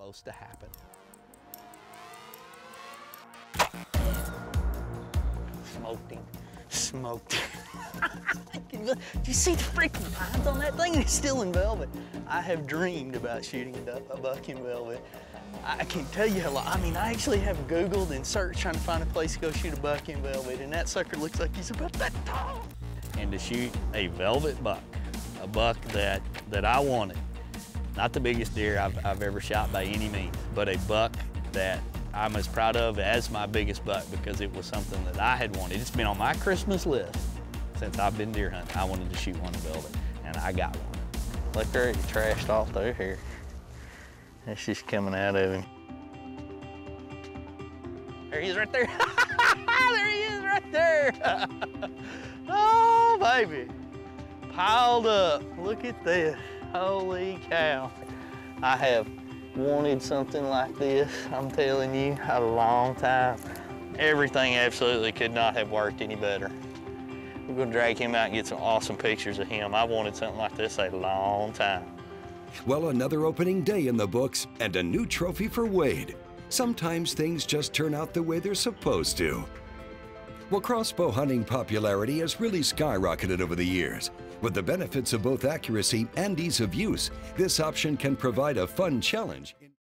supposed to happen. Smoked him. Smoked. Do you see the freaking lines on that thing? It's still in velvet. I have dreamed about shooting a, buck in velvet. I can't tell you how long. I mean, I actually have Googled and searched trying to find a place to go shoot a buck in velvet, and that sucker looks like he's about that tall. And to shoot a velvet buck, a buck that, that I wanted, not the biggest deer I've, I've ever shot by any means, but a buck that I'm as proud of as my biggest buck because it was something that I had wanted. It's been on my Christmas list since I've been deer hunting. I wanted to shoot one in velvet, and I got one. Look there, he trashed all through here. It's just coming out of him. There he is right there. there he is right there. oh, baby. Piled up. Look at this. Holy cow. I have wanted something like this, I'm telling you, a long time. Everything absolutely could not have worked any better. We're gonna drag him out and get some awesome pictures of him. I wanted something like this a long time. Well, another opening day in the books and a new trophy for Wade. Sometimes things just turn out the way they're supposed to. Well, crossbow hunting popularity has really skyrocketed over the years. With the benefits of both accuracy and ease of use, this option can provide a fun challenge